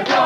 주